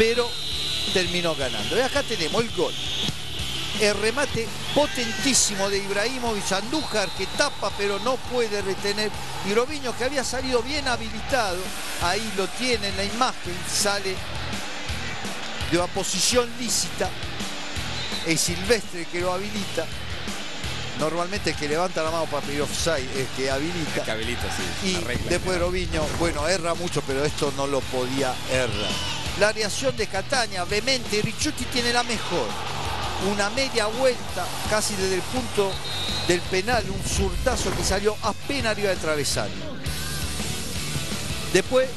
pero terminó ganando. Y acá tenemos el gol. El remate potentísimo de Ibrahimovic, Andújar que tapa pero no puede retener. Y Robinho que había salido bien habilitado, ahí lo tiene en la imagen, sale de una posición lícita. Es Silvestre que lo habilita. Normalmente el que levanta la mano para pedir offside es que habilita. Que habilita, sí. Y después. Robinho, bueno, erra mucho, pero esto no lo podía errar. La reacción de Catania, vehemente, Richuti tiene la mejor. Una media vuelta, casi desde el punto del penal, un zurdazo que salió apenas arriba del travesaño. Después,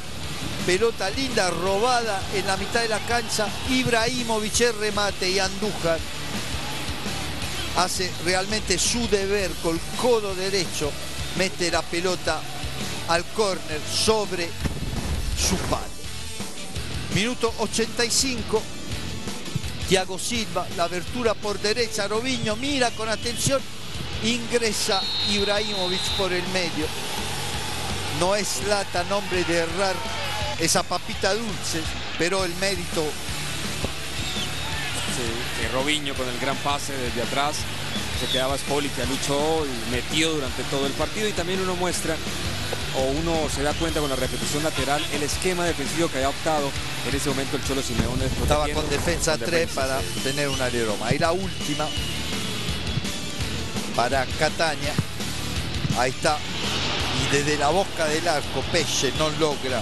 pelota linda, robada en la mitad de la cancha, Ibrahimovic remate y Andújar hace realmente su deber con el codo derecho, mete la pelota al córner sobre su palo. Minuto 85, Thiago Silva, la abertura por derecha, Robinho mira con atención, ingresa Ibrahimovic por el medio. No es lata nombre de errar. Esa papita dulce, pero el mérito. Sí, que Robinho con el gran pase desde atrás se quedaba Spoli que luchó y metió durante todo el partido y también uno muestra o uno se da cuenta con la repetición lateral el esquema defensivo que había optado en ese momento el Cholo Simeone estaba con defensa con 3 defensa, para tener una aleroma. Y la última para Catania. Ahí está. Y desde la boca del arco, Peche no logra